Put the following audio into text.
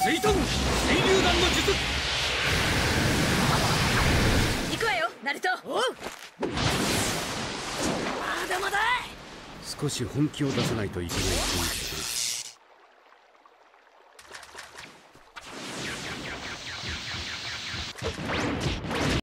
水遁水流弾の術。行くわよナルト。まだまだ。少し本気を出さないといけない